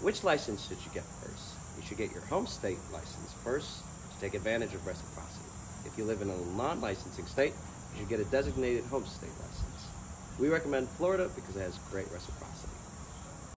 Which license should you get first? You should get your home state license first to take advantage of reciprocity. If you live in a non-licensing state, you should get a designated home state license. We recommend Florida because it has great reciprocity.